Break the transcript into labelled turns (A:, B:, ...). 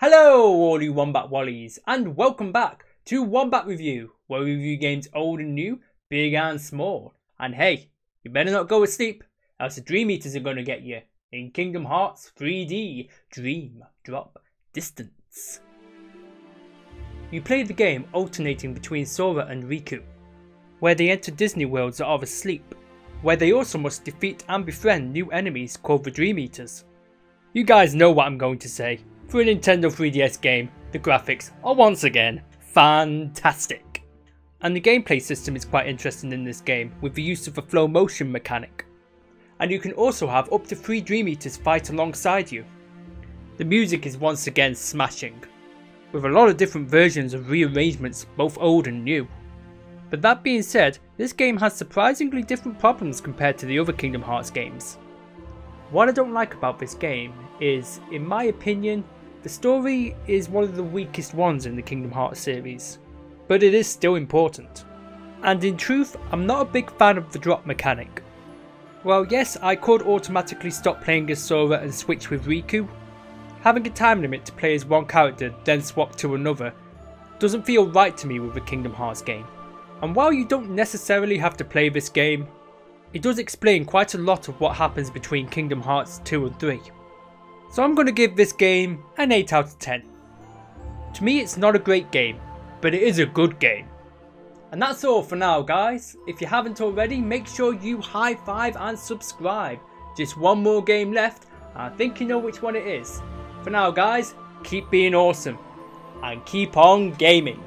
A: Hello all you Wombat Wallies and welcome back to Wombat Review where we review games old and new, big and small. And hey, you better not go asleep else the Dream Eaters are gonna get you in Kingdom Hearts 3D Dream Drop Distance. You play the game alternating between Sora and Riku, where they enter Disney worlds that are asleep, where they also must defeat and befriend new enemies called the Dream Eaters. You guys know what I'm going to say. For a Nintendo 3DS game, the graphics are once again fantastic. And the gameplay system is quite interesting in this game with the use of a flow motion mechanic. And you can also have up to 3 Dream Eaters fight alongside you. The music is once again smashing, with a lot of different versions of rearrangements both old and new. But that being said, this game has surprisingly different problems compared to the other Kingdom Hearts games. What I don't like about this game is, in my opinion, the story is one of the weakest ones in the Kingdom Hearts series, but it is still important. And in truth, I'm not a big fan of the drop mechanic. Well yes, I could automatically stop playing as Sora and switch with Riku. Having a time limit to play as one character then swap to another doesn't feel right to me with a Kingdom Hearts game. And while you don't necessarily have to play this game, it does explain quite a lot of what happens between Kingdom Hearts 2 and 3. So I'm going to give this game an 8 out of 10. To me it's not a great game, but it is a good game. And that's all for now guys. If you haven't already, make sure you high five and subscribe. Just one more game left, I think you know which one it is. For now guys, keep being awesome, and keep on gaming.